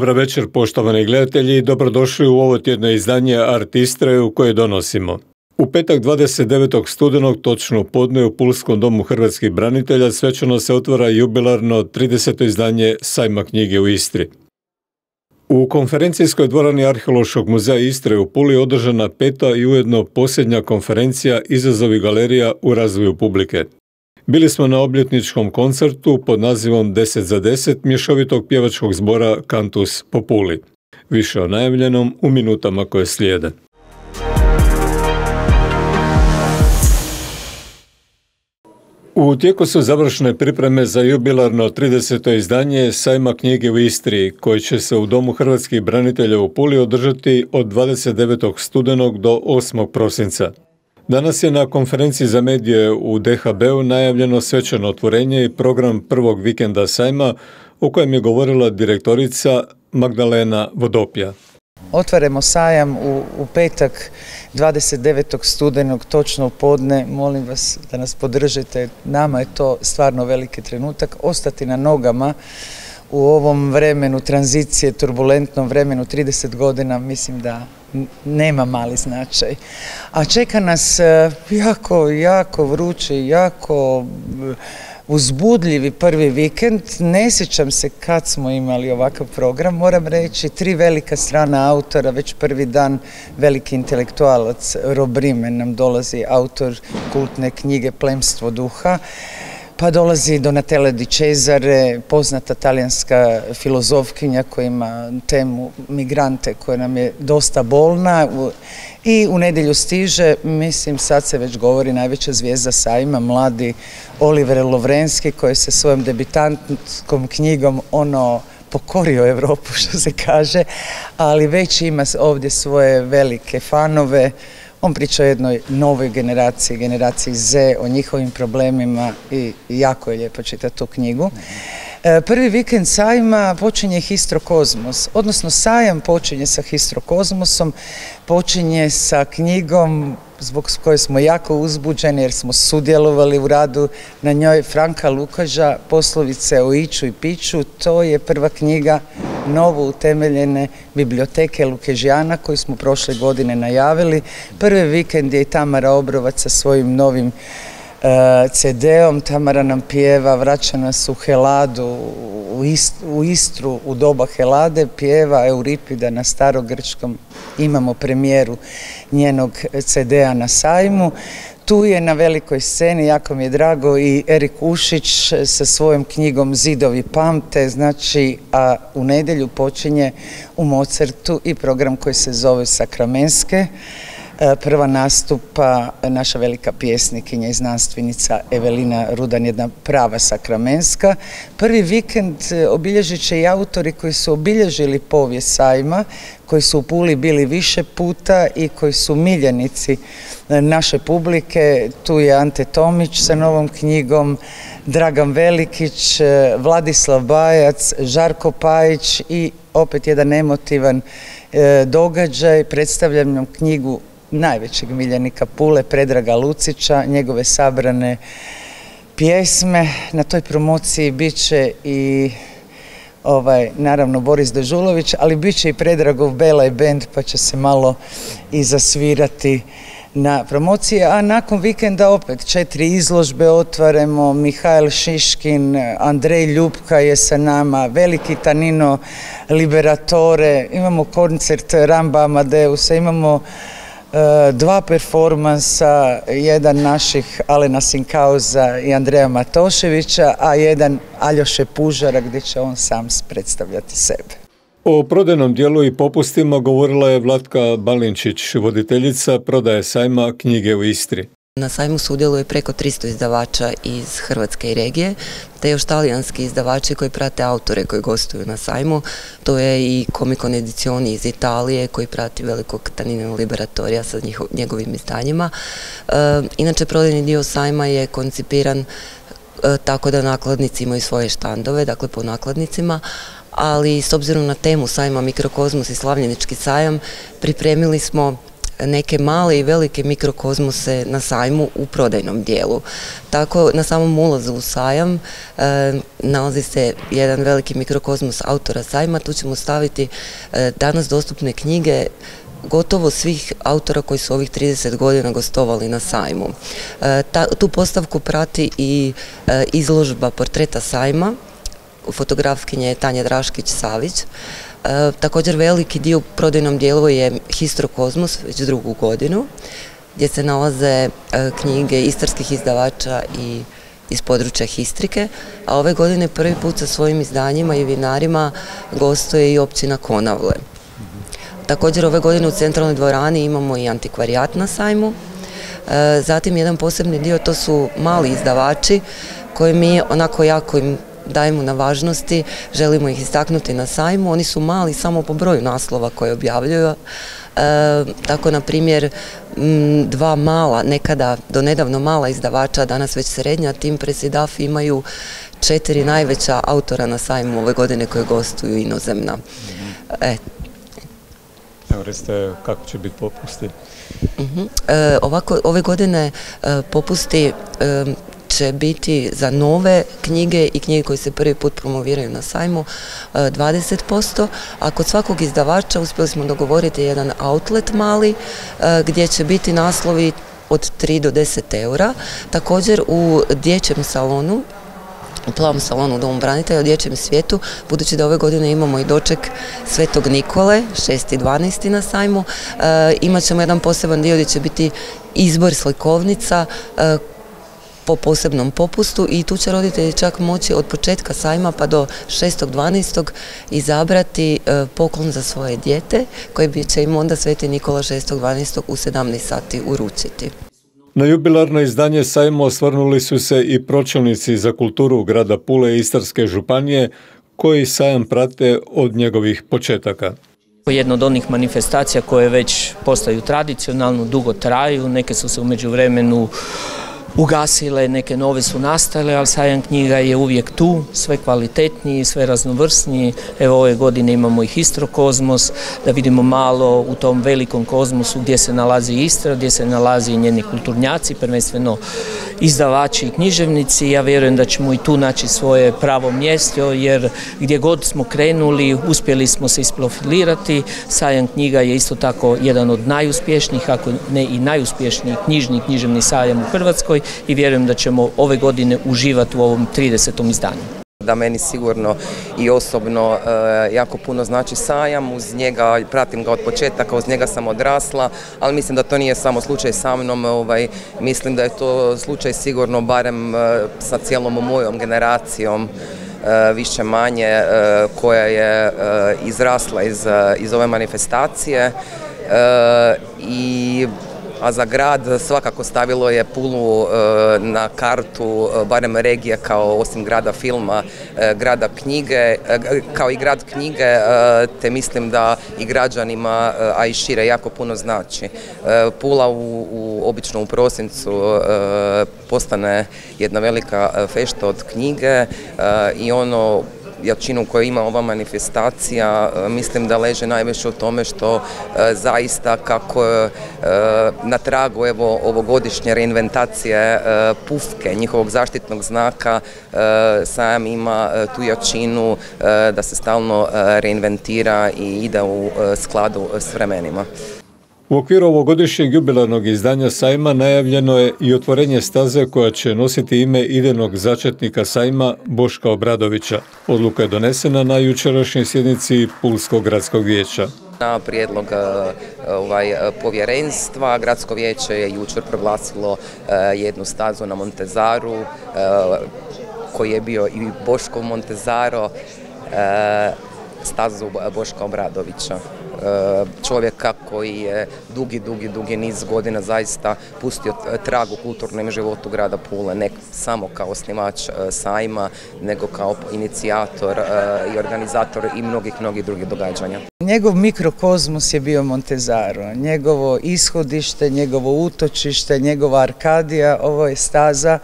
Dobar večer poštovani gledatelji i dobrodošli u ovo tjedno izdanje Artistre u koje donosimo. U petak 29. studenog točno podne u Pulskom domu hrvatskih branitelja svečano se otvara jubilarno 30. izdanje sajma knjige u Istri. U konferencijskoj dvorani Arheološkog muzeja Istre u Puli održana peta i ujedno posljednja konferencija Izazovi galerija u razvoju publike. Bili smo na obljetničkom koncertu pod nazivom 10 za 10 mješovitog pjevačkog zbora Kantus Populi. Više o najavljenom u minutama koje slijede. U tijeku su završne pripreme za jubilarno 30. izdanje sajma knjige u Istri, koji će se u Domu hrvatskih branitelja u Puli održati od 29. studenog do 8. prosinca. Danas je na konferenciji za medije u DHB-u najavljeno svečano otvorenje i program prvog vikenda sajma o kojem je govorila direktorica Magdalena Vodopja. Otvaremo sajam u, u petak 29. studenog točno u podne. Molim vas da nas podržite. Nama je to stvarno veliki trenutak. Ostati na nogama u ovom vremenu tranzicije, turbulentnom vremenu 30 godina, mislim da nema mali značaj. A čeka nas e, jako, jako vruće, jako e, uzbudljivi prvi vikend. Ne sjećam se kad smo imali ovakav program. Moram reći, tri velika strana autora, već prvi dan veliki intelektualac Rob Riemen nam dolazi, autor kultne knjige Plemstvo duha. Pa dolazi Donatella di Cesare, poznata talijanska filozofkinja koja ima temu migrante koja nam je dosta bolna. I u nedjelju stiže, mislim sad se već govori najveća zvijezda sajma, mladi Oliver Lovrenski koji se svojom debitantskom knjigom ono pokorio Europu što se kaže, ali već ima ovdje svoje velike fanove, on priča o jednoj novoj generaciji, generaciji Z, o njihovim problemima i jako je lijepo čitati tu knjigu. E, prvi vikend sajma počinje Histrokozmos, odnosno sajam počinje sa Histrokozmosom, počinje sa knjigom zbog koje smo jako uzbuđeni jer smo sudjelovali u radu na njoj Franka Lukaža, poslovice o iću i piću, to je prva knjiga novo utemeljene biblioteke Lukežijana koju smo prošle godine najavili. Prvi vikend je i Tamara Obrovac sa svojim novim e, CD-om. Tamara nam pjeva, vraća nas u Heladu, u, Istru u doba Helade, pjeva Euripida na starogrčkom. Imamo premijeru njenog CD-a na sajmu. Tu je na velikoj sceni, jako mi je drago, i Erik Ušić sa svojom knjigom Zidovi pamte, znači, a u nedjelju počinje u Mozartu i program koji se zove Sakramenske. E, prva nastupa naša velika pjesnikinja i znanstvenica Evelina Rudan, jedna prava sakramenska. Prvi vikend obilježit će i autori koji su obilježili povijest sajma, koji su u Puli bili više puta i koji su miljenici e, naše publike. Tu je Ante Tomić sa novom knjigom, Dragan Velikić, Vladislav Bajac, Žarko Pajić i opet jedan emotivan događaj. Predstavljam knjigu najvećeg miljenika Pule, Predraga Lucića, njegove sabrane pjesme. Na toj promociji bit će i ovaj, naravno Boris Dežulović, ali bit će i Predragov Bela i band pa će se malo i zasvirati na promociji, a nakon vikenda opet četiri izložbe otvaremo, Mihajl Šiškin, Andrej Ljubka je sa nama, veliki Tanino Liberatore, imamo koncert Ramba Amadeusa, imamo dva performansa, jedan naših Alena Sinkauza i Andreja Matoševića, a jedan Aljoše Pužara gdje će on sam predstavljati sebe. O prodajnom dijelu i popustima govorila je Vlatka Balinčić, voditeljica prodaje sajma knjige u Istri. Na sajmu sudjeluje preko 300 izdavača iz Hrvatske i regije, te još talijanski izdavači koji prate autore koji gostuju na sajmu. To je i Komikon edicioni iz Italije koji prati velikog Tanina Liberatorija sa njegovim izdanjima. E, inače, prodajni dio sajma je koncipiran e, tako da nakladnici imaju svoje štandove, dakle po nakladnicima, ali s obzirom na temu sajma Mikrokozmos i Slavljenički sajam pripremili smo neke male i velike mikrokozmose na sajmu u prodajnom dijelu. Tako na samom ulazu u sajam e, nalazi se jedan veliki mikrokozmos autora sajma, tu ćemo staviti e, danas dostupne knjige gotovo svih autora koji su ovih 30 godina gostovali na sajmu. E, tu postavku prati i izložba portreta sajma, fotografkinje je Tanja Draškić-Savić, E, također veliki dio u prodajnom dijelu je Histrokozmos već drugu godinu gdje se nalaze e, knjige istarskih izdavača i iz područja histrike, a ove godine prvi put sa svojim izdanjima i vinarima gostuje i općina Konavle. Također ove godine u centralnoj dvorani imamo i antikvarijat na sajmu, e, zatim jedan posebni dio to su mali izdavači koji mi onako jako im dajemo na važnosti, želimo ih istaknuti na sajmu. Oni su mali samo po broju naslova koje objavljuju. E, tako, na primjer, dva mala, nekada do nedavno mala izdavača, danas već srednja, Tim Presidaf imaju četiri najveća autora na sajmu ove godine koje gostuju inozemna. E. Evo, recite kako će biti popusti? Mhm. E, ovako, ove godine e, popusti će biti za nove knjige i knjige koje se prvi put promoviraju na sajmu 20%, e, a kod svakog izdavača uspjeli smo dogovoriti jedan outlet mali e, gdje će biti naslovi od 3 do 10 eura. Također u dječjem salonu u plavom salonu u Domu branitelja u dječjem svijetu, budući da ove godine imamo i doček Svetog Nikole, 6.12. na sajmu, e, imat ćemo jedan poseban dio gdje će biti izbor slikovnica po posebnom popustu i tu će roditelji čak moći od početka sajma pa do 6.12. izabrati e, poklon za svoje dijete koji će im onda Sveti Nikola 6.12. u 17 sati uručiti. Na jubilarno izdanje sajma osvrnuli su se i pročelnici za kulturu grada Pule i Istarske županije koji sajam prate od njegovih početaka. Jedna od onih manifestacija koje već postaju tradicionalno, dugo traju, neke su se u međuvremenu ugasile, neke nove su nastale, ali sajam knjiga je uvijek tu, sve kvalitetniji, sve raznovrsniji. Evo ove godine imamo i Histrokozmos, da vidimo malo u tom velikom kozmosu gdje se nalazi Istra, gdje se nalazi njeni kulturnjaci, prvenstveno izdavači i književnici. Ja vjerujem da ćemo i tu naći svoje pravo mjesto, jer gdje god smo krenuli, uspjeli smo se isprofilirati. Sajam knjiga je isto tako jedan od najuspješnijih, ako ne i najuspješniji knjižni književni sajam u Hrvatskoj i vjerujem da ćemo ove godine uživati u ovom 30. izdanju. Da meni sigurno i osobno e, jako puno znači sajam, uz njega pratim ga od početaka, uz njega sam odrasla, ali mislim da to nije samo slučaj sa mnom, ovaj, mislim da je to slučaj sigurno barem e, sa cijelom mojom generacijom e, više manje koja je izrasla iz, iz ove manifestacije i a za grad svakako stavilo je Pulu e, na kartu, e, barem regije kao osim grada filma, e, grada knjige, kao i grad knjige, te mislim da i građanima, a i šire, jako puno znači. Pula u, u obično u prosincu postane jedna velika fešta od knjige i ono jačinu koju ima ova manifestacija e, mislim da leže najviše u tome što e, zaista kako e, na tragu evo ovogodišnje reinventacije pufke, njihovog zaštitnog znaka sam ima tu jačinu da se stalno reinventira i ide u skladu s vremenima. U okviru ovogodišnjeg jubilarnog izdanja sajma najavljeno je i otvorenje staze koja će nositi ime idejnog začetnika sajma Boška Obradovića. Odluka je donesena na jučerašnjoj sjednici Pulskog gradskog vijeća. Na prijedlog e, ovaj, povjerenstva Gradsko vijeće je jučer proglasilo e, jednu stazu na Montezaru e, koji je bio i Boško Montezaro stazu Boška Obradovića. E, čovjeka koji je dugi, dugi, dugi niz godina zaista pustio trag u kulturnom životu grada Pule, ne samo kao osnivač e, sajma, nego kao inicijator e, i organizator i mnogih, mnogih drugih događanja. Njegov mikrokozmos je bio Montezaro, njegovo ishodište, njegovo utočište, njegova Arkadija, ovo je staza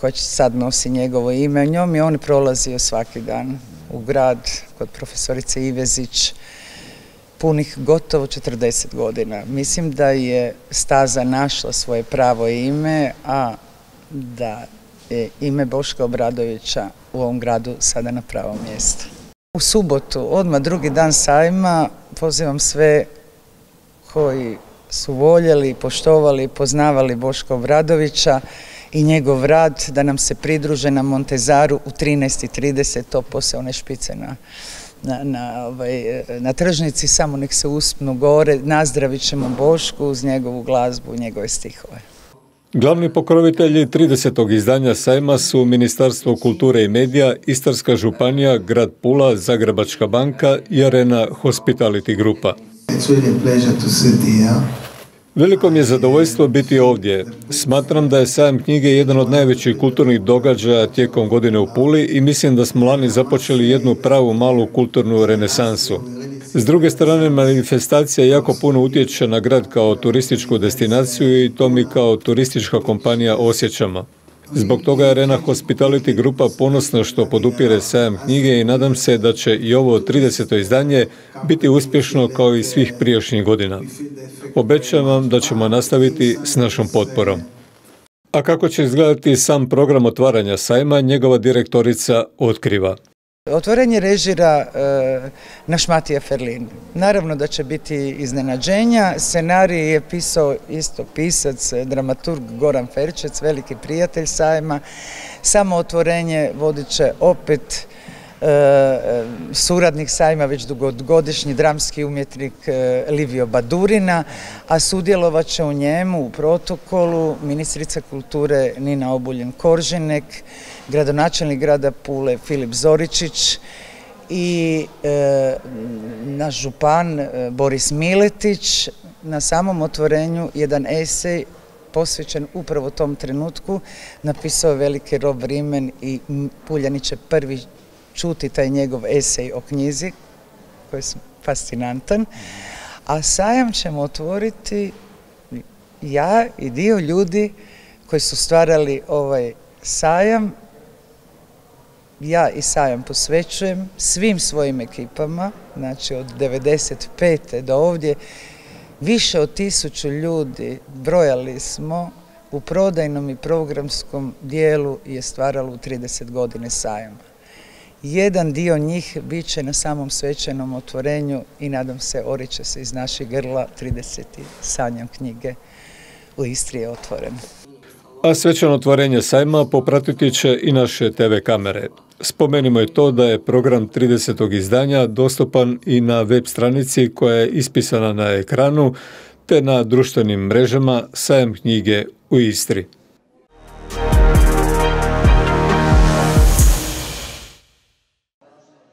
koja će sad nosi njegovo ime. Njom je on prolazio svaki dan u grad kod profesorice Ivezić punih gotovo 40 godina. Mislim da je staza našla svoje pravo ime, a da je ime Boška Obradovića u ovom gradu sada na pravom mjestu. U subotu, odmah drugi dan sajma, pozivam sve koji su voljeli, poštovali, poznavali Boška Obradovića i njegov rad da nam se pridruže na Montezaru u 13.30, to poslije one špice na, na, na, ovaj, na tržnici, samo nek se uspnu gore, nazdravit ćemo Bošku uz njegovu glazbu, njegove stihove. Glavni pokrovitelji 30. izdanja sajma su Ministarstvo kulture i medija, Istarska županija, Grad Pula, Zagrebačka banka i Arena Hospitality Grupa. Veliko mi je zadovoljstvo biti ovdje. Smatram da je sajam knjige jedan od najvećih kulturnih događaja tijekom godine u Puli i mislim da smo lani započeli jednu pravu malu kulturnu renesansu. S druge strane, manifestacija jako puno utječe na grad kao turističku destinaciju i to mi kao turistička kompanija osjećamo. Zbog toga je Arena Hospitality grupa ponosna što podupire sajam knjige i nadam se da će i ovo 30. izdanje biti uspješno kao i svih prijašnjih godina. Obećavam da ćemo nastaviti s našom potporom. A kako će izgledati sam program otvaranja sajma, njegova direktorica otkriva. Otvorenje režira e, naš Matija Ferlin. Naravno da će biti iznenađenja. Scenarij je pisao isto pisac, dramaturg Goran Ferčec, veliki prijatelj sajma. Samo otvorenje vodit će opet e, suradnik sajma, već dugogodišnji dramski umjetnik e, Livio Badurina, a sudjelovat će u njemu u protokolu ministrica kulture Nina Obuljen-Koržinek, gradonačelnik grada Pule Filip Zoričić i e, naš župan e, Boris Miletić na samom otvorenju jedan esej posvećen upravo tom trenutku. Napisao veliki Rob Rimen i Puljani će prvi čuti taj njegov esej o knjizi koji je fascinantan. A sajam ćemo otvoriti ja i dio ljudi koji su stvarali ovaj sajam ja i sajam posvećujem svim svojim ekipama, znači od 95. do ovdje, više od tisuću ljudi brojali smo u prodajnom i programskom dijelu je stvaralo u 30 godine sajama. Jedan dio njih bit će na samom svećenom otvorenju i nadam se oriće se iz naših grla 30. sanjam knjige u Istri je otvoren. A svečano otvorenje sajma popratiti će i naše TV kamere. Spomenimo je to da je program 30. izdanja dostupan i na web stranici koja je ispisana na ekranu te na društvenim mrežama Sajam knjige u Istri.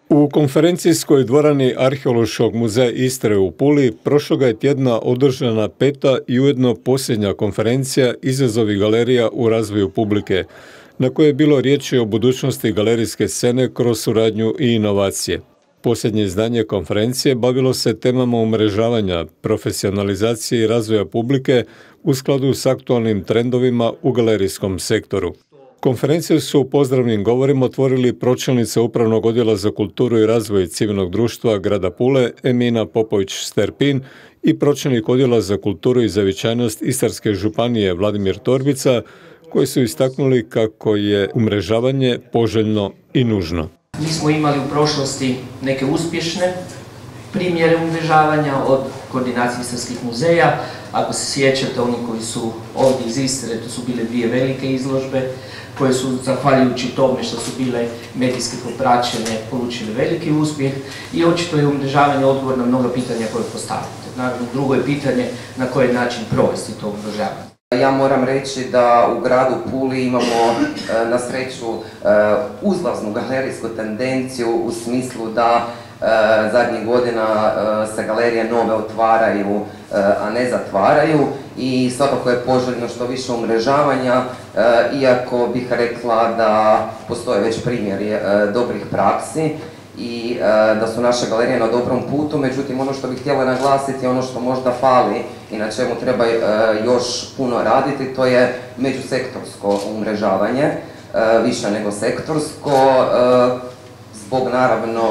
U konferencijskoj dvorani Arheološkog muzeja Istre u Puli prošloga je tjedna održana peta i ujedno posljednja konferencija Izazovi galerija u razvoju publike – na kojoj je bilo riječi o budućnosti galerijske scene kroz suradnju i inovacije. Posljednje izdanje konferencije bavilo se temama umrežavanja, profesionalizacije i razvoja publike u skladu s aktualnim trendovima u galerijskom sektoru. Konferenciju su u pozdravnim govorima otvorili pročelnica Upravnog odjela za kulturu i razvoj civilnog društva grada Pule Emina Popović-Sterpin i pročelnik odjela za kulturu i zavičajnost Istarske županije Vladimir Torbica, koji su istaknuli kako je umrežavanje poželjno i nužno. Mi smo imali u prošlosti neke uspješne primjere umrežavanja od koordinacije istarskih muzeja. Ako se sjećate, oni koji su ovdje iz Istre, to su bile dvije velike izložbe, koje su, zahvaljujući tome što su bile medijski popraćene, polučile veliki uspjeh i očito je umrežavanje odgovor na mnoga pitanja koje postavite. Naravno, drugo je pitanje na koji način provesti to umrežavanje. Ja moram reći da u gradu Puli imamo e, na sreću e, uzlaznu galerijsku tendenciju u smislu da e, zadnjih godina se galerije nove otvaraju, a ne zatvaraju. I svakako je poželjno što više umrežavanja, iako bih rekla da postoje već primjeri dobrih praksi i e, da su naše galerije na dobrom putu, međutim ono što bih htjela naglasiti, ono što možda fali i na čemu treba e, još puno raditi, to je međusektorsko umrežavanje, e, više nego sektorsko, zbog naravno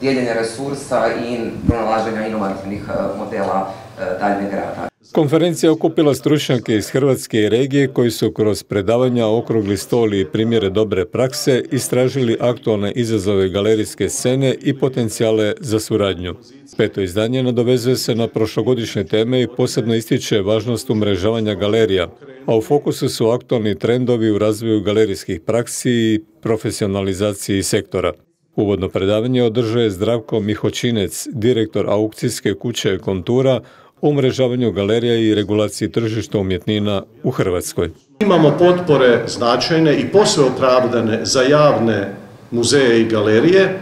dijeljenja resursa i pronalaženja inovativnih modela daljnjeg rada. Konferencija okupila stručnjake iz Hrvatske i regije koji su kroz predavanja, okrugli stoli i primjere dobre prakse istražili aktualne izazove galerijske scene i potencijale za suradnju. Peto izdanje nadovezuje se na prošlogodišnje teme i posebno ističe važnost umrežavanja galerija, a u fokusu su aktualni trendovi u razvoju galerijskih praksi i profesionalizaciji sektora. Uvodno predavanje održuje Zdravko Mihočinec, direktor aukcijske kuće Kontura, umrežavanju galerija i regulaciji tržišta umjetnina u Hrvatskoj. Imamo potpore značajne i posve opravdane za javne muzeje i galerije,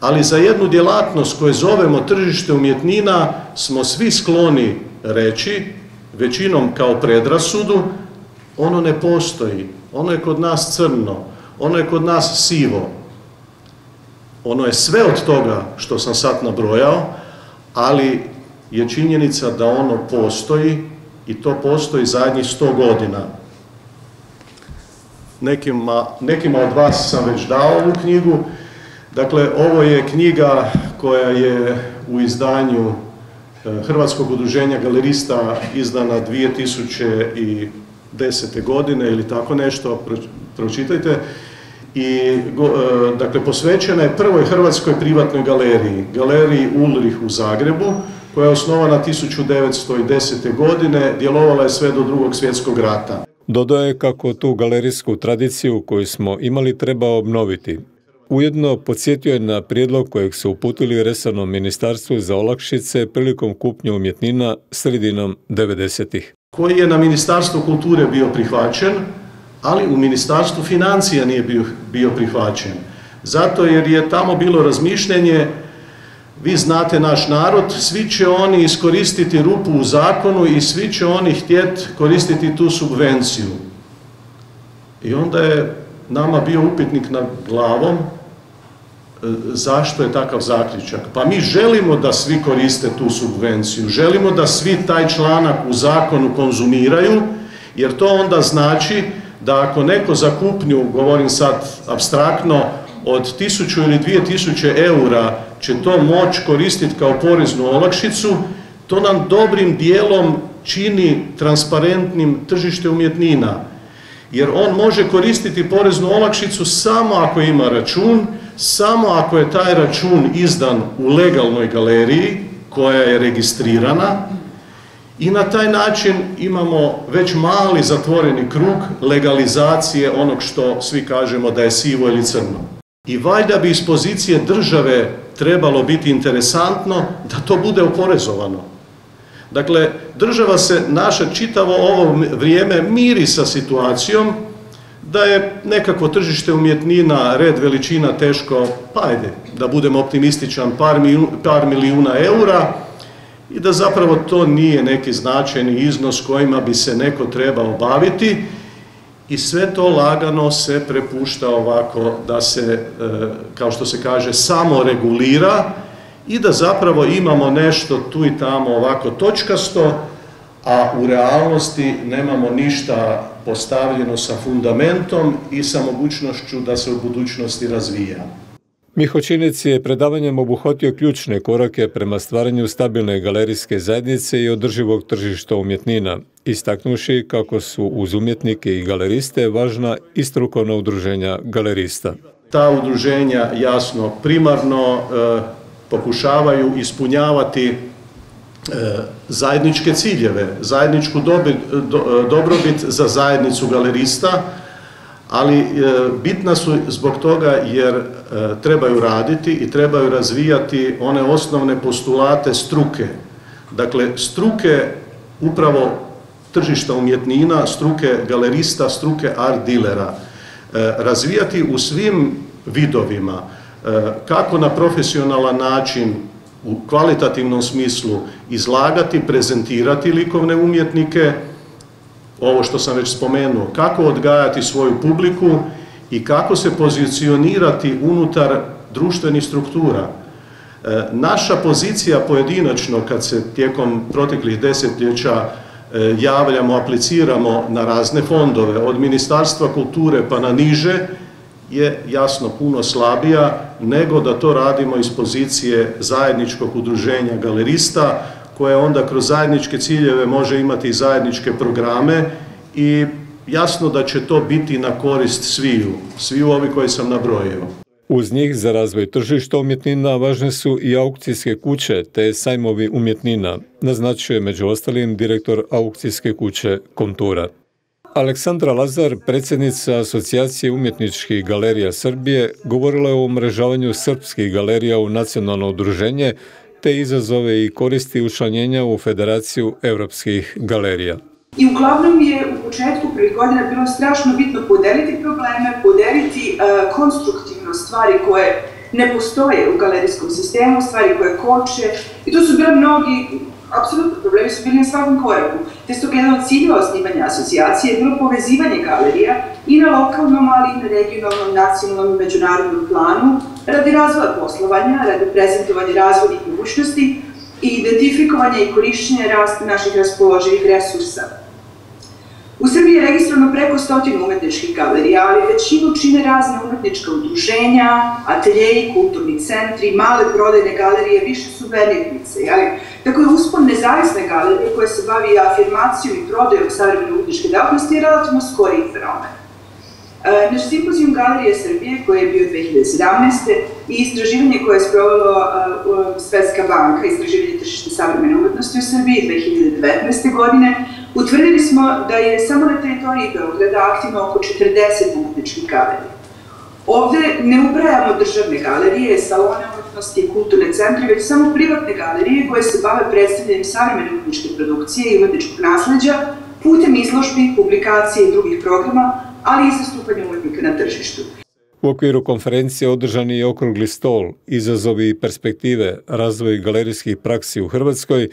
ali za jednu djelatnost koju zovemo tržište umjetnina smo svi skloni reći, većinom kao predrasudu, ono ne postoji, ono je kod nas crno, ono je kod nas sivo. Ono je sve od toga što sam sad nabrojao, ali je činjenica da ono postoji i to postoji zadnjih sto godina. Nekima, nekima od vas sam već dao ovu knjigu. Dakle, ovo je knjiga koja je u izdanju e, Hrvatskog udruženja galerista izdana 2010. godine ili tako nešto, pročitajte. I, e, dakle, posvećena je prvoj hrvatskoj privatnoj galeriji, galeriji Ulrich u Zagrebu, koja je osnovana 1910. godine, djelovala je sve do drugog svjetskog rata. Dodaje kako tu galerijsku tradiciju koju smo imali treba obnoviti. Ujedno podsjetio je na prijedlog kojeg su uputili Resornom ministarstvu za olakšice prilikom kupnje umjetnina sredinom 90-ih. Koji je na Ministarstvu kulture bio prihvaćen, ali u Ministarstvu financija nije bio, bio prihvaćen. Zato jer je tamo bilo razmišljanje vi znate naš narod, svi će oni iskoristiti rupu u zakonu i svi će oni htjeti koristiti tu subvenciju. I onda je nama bio upitnik nad glavom e, zašto je takav zaključak. Pa mi želimo da svi koriste tu subvenciju, želimo da svi taj članak u zakonu konzumiraju, jer to onda znači da ako neko za kupnju, govorim sad abstraktno, od 1000 ili 2000 eura će to moći koristiti kao poreznu olakšicu, to nam dobrim dijelom čini transparentnim tržište umjetnina. Jer on može koristiti poreznu olakšicu samo ako ima račun, samo ako je taj račun izdan u legalnoj galeriji koja je registrirana i na taj način imamo već mali zatvoreni krug legalizacije onog što svi kažemo da je sivo ili crno. I valjda bi iz pozicije države trebalo biti interesantno da to bude oporezovano. Dakle, država se naša čitavo ovo vrijeme miri sa situacijom da je nekakvo tržište umjetnina, red veličina teško, pa ajde, da budem optimističan, par, par milijuna eura i da zapravo to nije neki značajni iznos kojima bi se neko trebao baviti i sve to lagano se prepušta ovako da se, e, kao što se kaže, samo regulira i da zapravo imamo nešto tu i tamo ovako točkasto, a u realnosti nemamo ništa postavljeno sa fundamentom i sa mogućnošću da se u budućnosti razvija. Mihočinec je predavanjem obuhvatio ključne korake prema stvaranju stabilne galerijske zajednice i održivog tržišta umjetnina, istaknuši kako su uz umjetnike i galeriste važna i udruženja galerista. Ta udruženja jasno primarno e, pokušavaju ispunjavati e, zajedničke ciljeve, zajedničku dobrobit za zajednicu galerista, ali e, bitna su zbog toga jer e, trebaju raditi i trebaju razvijati one osnovne postulate struke. Dakle, struke upravo tržišta umjetnina, struke galerista, struke art dilera. E, razvijati u svim vidovima, kako na profesionalan način, u kvalitativnom smislu izlagati, prezentirati likovne umjetnike, ovo što sam već spomenuo, kako odgajati svoju publiku i kako se pozicionirati unutar društvenih struktura. E, naša pozicija pojedinačno kad se tijekom proteklih desetljeća e, javljamo, apliciramo na razne fondove, od Ministarstva kulture pa na niže, je jasno puno slabija nego da to radimo iz pozicije zajedničkog udruženja galerista koje onda kroz zajedničke ciljeve može imati zajedničke programe i jasno da će to biti na korist sviju, sviju ovi koje sam nabrojio. Uz njih za razvoj tržišta umjetnina važne su i aukcijske kuće te sajmovi umjetnina, naznačuje među ostalim direktor aukcijske kuće Kontura. Aleksandra Lazar, predsjednica Asocijacije umjetničkih galerija Srbije, govorila je o umrežavanju srpskih galerija u nacionalno udruženje te izazove i koristi učlanjenja u Federaciju evropskih galerija. I uglavnom je u početku prvih godina bilo strašno bitno podeliti probleme, podeliti uh, konstruktivno stvari koje ne postoje u galerijskom sistemu, stvari koje koče. I tu su bili mnogi, apsolutno problemi su bili na svakom koraku. Te stoga jedan od ciljeva osnivanja asocijacije je bilo povezivanje galerija i na lokalnom, ali i na regionalnom, nacionalnom i međunarodnom planu radi razvoja poslovanja, radi prezentovanja razvojnih mogućnosti i identifikovanja i korišćenja rasta naših raspoloživih resursa. U Srbiji je registrovano preko stotinu umetničkih galerija, ali većinu čine razne umetnička udruženja, ateljeji, kulturni centri, male prodajne galerije, više su venirnice. Tako je uspon nezavisne galerije koje se bavi afirmacijom i prodajom savremene umetničke delatnosti je relativno skori fenomen. E, naš simpozijum Galerije Srbije, koji je bio 2017. i istraživanje koje je sprovalo e, Svetska banka, istraživanje tržište savremene umetnosti u Srbiji 2019. godine, utvrdili smo da je samo na teritoriji Beograda aktivno oko 40 umetničkih galerija. Ovde ne ubrajamo državne galerije, salone umetnosti i kulturne centre, već samo privatne galerije koje se bave predstavljanjem savremene umetničke produkcije i umetničkog nasledđa putem izložbi, publikacije i drugih programa, ali i zastupanje umetnika na tržištu. U okviru konferencije održan je okrugli stol, izazovi i perspektive, razvoj galerijskih praksi u Hrvatskoj,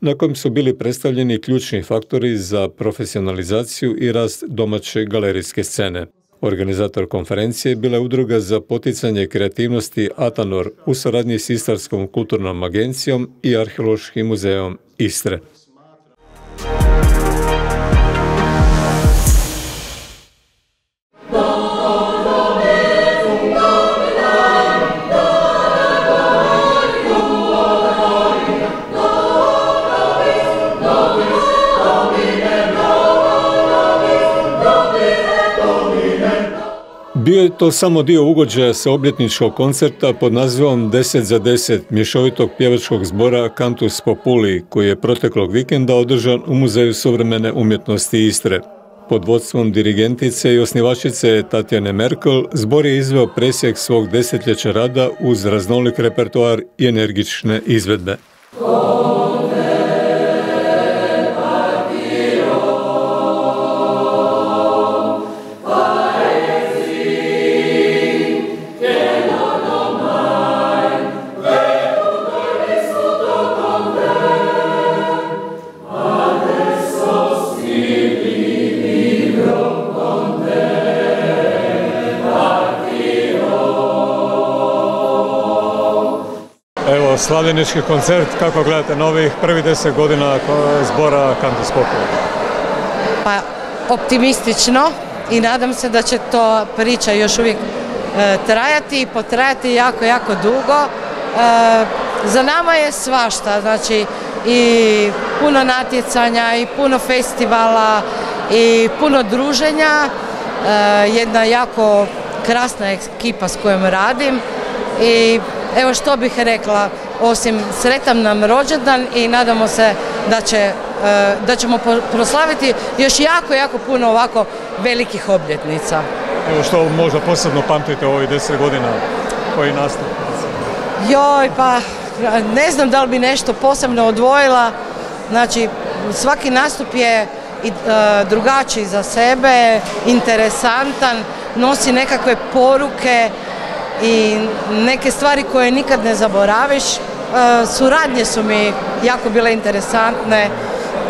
na kojem su bili predstavljeni ključni faktori za profesionalizaciju i rast domaće galerijske scene. Organizator konferencije bila je udruga za poticanje kreativnosti Atanor u saradnji s Istarskom kulturnom agencijom i Arheološkim muzeom Istre. Je to samo dio ugođaja sa obljetničkog koncerta pod nazivom 10 za 10 mješovitog pjevačkog zbora Cantus Populi, koji je proteklog vikenda održan u Muzeju suvremene umjetnosti Istre. Pod vodstvom dirigentice i osnivačice Tatjane Merkel, zbor je izveo presjek svog desetljeća rada uz raznolik repertoar i energične izvedbe. Slavljenički koncert, kako gledate novih prvih deset godina zbora Populi? Pa optimistično i nadam se da će to priča još uvijek e, trajati i potrajati jako, jako dugo. E, za nama je svašta, znači i puno natjecanja i puno festivala i puno druženja. E, jedna jako krasna ekipa s kojom radim i evo što bih rekla, osim sretan nam rođendan i nadamo se da, će, e, da ćemo proslaviti još jako, jako puno ovako velikih obljetnica. Evo što možda posebno pamtite u ovih deset godina koji nastup? Joj, pa ne znam da li bi nešto posebno odvojila. Znači, svaki nastup je i, e, drugačiji za sebe, interesantan, nosi nekakve poruke, i neke stvari koje nikad ne zaboraviš. E, suradnje su mi jako bile interesantne,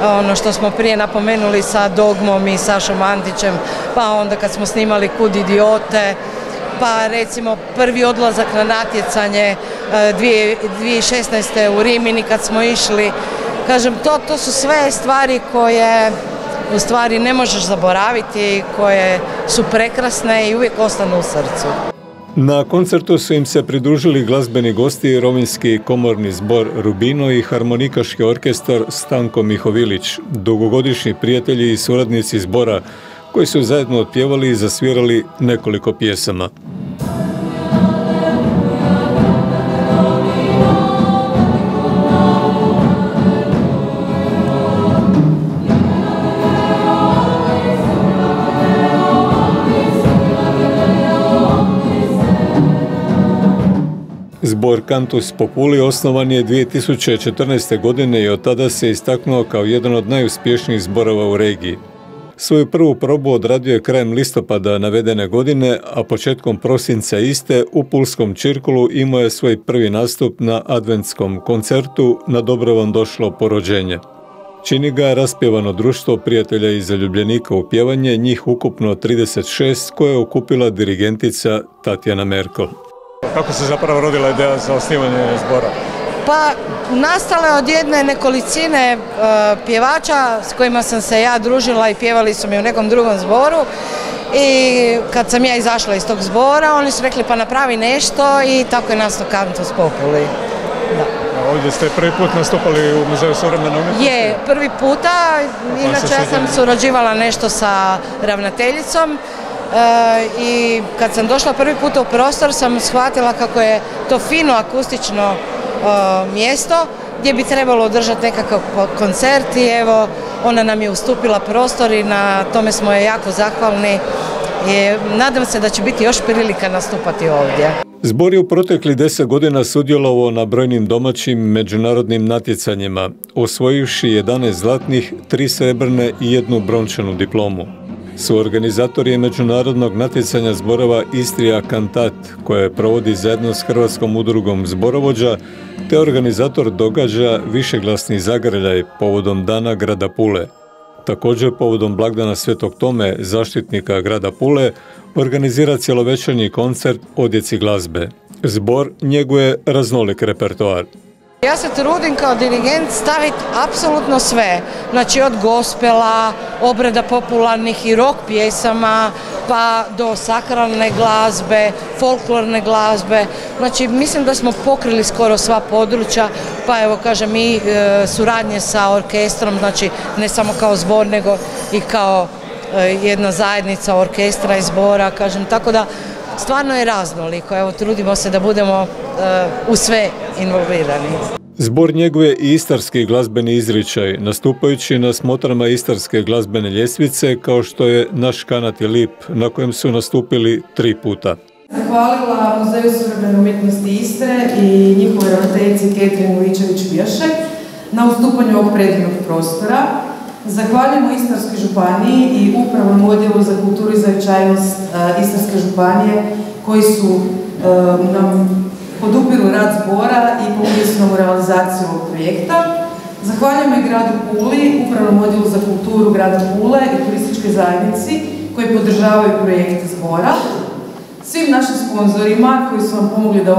ono što smo prije napomenuli sa Dogmom i Sašom Antićem, pa onda kad smo snimali Kud idiote, pa recimo prvi odlazak na natjecanje 2016. E, u Rimini kad smo išli. Kažem, to, to su sve stvari koje u stvari ne možeš zaboraviti, koje su prekrasne i uvijek ostanu u srcu. Na koncertu su im se pridružili glazbeni gosti Rovinski komorni zbor Rubino i harmonikaški orkestar Stanko Mihovilić, dugogodišnji prijatelji i suradnici zbora koji su zajedno otpjevali i zasvirali nekoliko pjesama. Zbor Cantus Populi osnovan je 2014. godine i od tada se istaknuo kao jedan od najuspješnijih zborova u regiji. Svoju prvu probu odradio je krajem listopada navedene godine, a početkom prosinca iste u Pulskom Čirkulu imao je svoj prvi nastup na adventskom koncertu na dobro vam došlo porođenje. Čini ga raspjevano društvo prijatelja i zaljubljenika u pjevanje, njih ukupno 36 koje je okupila dirigentica Tatjana Merkel. Kako se zapravo rodila ideja za osnivanje zbora? Pa nastala je od jedne nekolicine e, pjevača s kojima sam se ja družila i pjevali su mi u nekom drugom zboru i kad sam ja izašla iz tog zbora oni su rekli pa napravi nešto i tako je nastao Cantus Populi. Da. Ovdje ste prvi put nastupali u Muzeju suvremene umjetnosti? Je, prvi puta, inače ja sam surađivala nešto sa ravnateljicom i kad sam došla prvi put u prostor sam shvatila kako je to fino akustično e, mjesto gdje bi trebalo održati nekakav koncert i evo ona nam je ustupila prostor i na tome smo je jako zahvalni i nadam se da će biti još prilika nastupati ovdje. Zbor je u protekli deset godina sudjelovao na brojnim domaćim međunarodnim natjecanjima, osvojivši 11 zlatnih, tri srebrne i jednu brončanu diplomu su organizatori međunarodnog natjecanja zborova Istrija Kantat, koje provodi zajedno s Hrvatskom udrugom zborovođa, te organizator događa višeglasni zagrljaj povodom Dana grada Pule. Također povodom blagdana Svetog Tome, zaštitnika grada Pule, organizira cjelovečernji koncert Odjeci glazbe. Zbor njeguje raznolik repertoar. Ja se trudim kao dirigent staviti apsolutno sve, znači od gospela, obrada popularnih i rock pjesama, pa do sakralne glazbe, folklorne glazbe. Znači mislim da smo pokrili skoro sva područja, pa evo kažem i e, suradnje sa orkestrom, znači ne samo kao zbor nego i kao e, jedna zajednica orkestra i zbora, kažem, tako da stvarno je raznoliko. Evo, trudimo se da budemo e, u sve involvirani. Zbor njeguje i istarski glazbeni izričaj, nastupajući na smotrama istarske glazbene ljestvice, kao što je Naš kanat je lip, na kojem su nastupili tri puta. Zahvalila Muzeju suvremene umjetnosti Istre i njihovoj ravnateljici Ketrin Vujičević-Bjašek na ustupanju ovog predivnog prostora. Zahvaljujemo Istarskoj županiji i upravnom odjelu za kulturu i zavičajnost e, Istarske županije koji su e, nam podupiru rad zbora i pomogli u realizaciju ovog projekta. Zahvaljujemo i gradu Puli, upravnom odjelu za kulturu grada Pule i turističkoj zajednici koji podržavaju projekt zbora. Svim našim sponzorima koji su vam pomogli da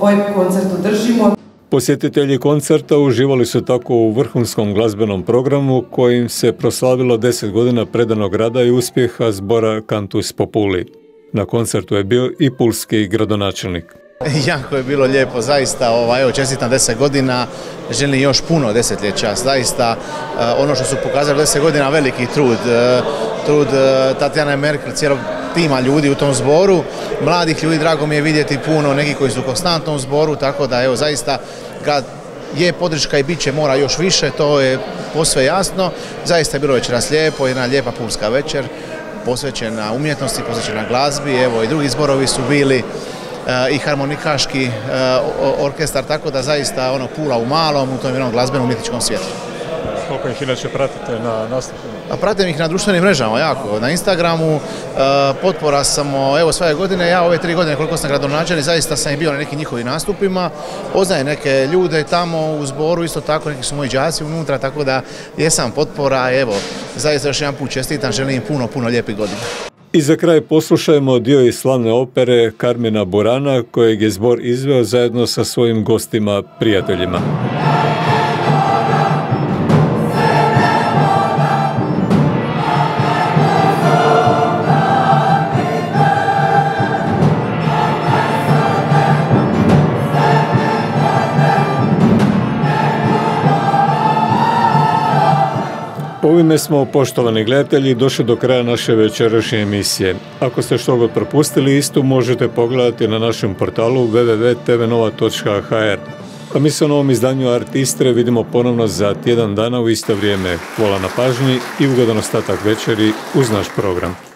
ovaj koncert održimo. Posjetitelji koncerta uživali su tako u vrhunskom glazbenom programu kojim se proslavilo 10 godina predanog rada i uspjeha zbora Cantus Populi. Na koncertu je bio i pulski gradonačelnik. Jako je bilo lijepo, zaista, ovaj, evo čestitam deset godina, želim još puno desetljeća, zaista eh, ono što su pokazali deset godina veliki trud, eh, trud eh, Tatjana Merkel, cijelog tima ljudi u tom zboru, mladih ljudi, drago mi je vidjeti puno, neki koji su u zboru, tako da evo zaista kad je podrška i bit će mora još više, to je posve jasno, zaista je bilo večeras lijepo, jedna lijepa pulska večer, posvećena umjetnosti, posvećena glazbi, evo i drugi zborovi su bili, i harmonikaški e, orkestar, tako da zaista ono pula u malom u tom jednom glazbenom umjetničkom svijetu. Koliko ih inače pratite na nastupima? Pratim ih na društvenim mrežama jako, na Instagramu, e, potpora sam, evo svoje godine, ja ove tri godine koliko sam gradonačelnik, zaista sam i bio na nekim njihovim nastupima, poznajem neke ljude tamo u zboru, isto tako neki su moji đaci unutra, tako da jesam potpora, evo, zaista još jedan put čestitam, želim puno, puno lijepih godina. I za kraj poslušajmo dio iz slavne opere Karmina Burana kojeg je zbor izveo zajedno sa svojim gostima, prijateljima. Ovime smo, poštovani gledatelji, došli do kraja naše večerašnje emisije. Ako ste što god propustili, istu možete pogledati na našem portalu www.tvnova.hr. A mi se u novom izdanju Artistre vidimo ponovno za tjedan dana u isto vrijeme. Hvala na pažnji i ugodan ostatak večeri uz naš program.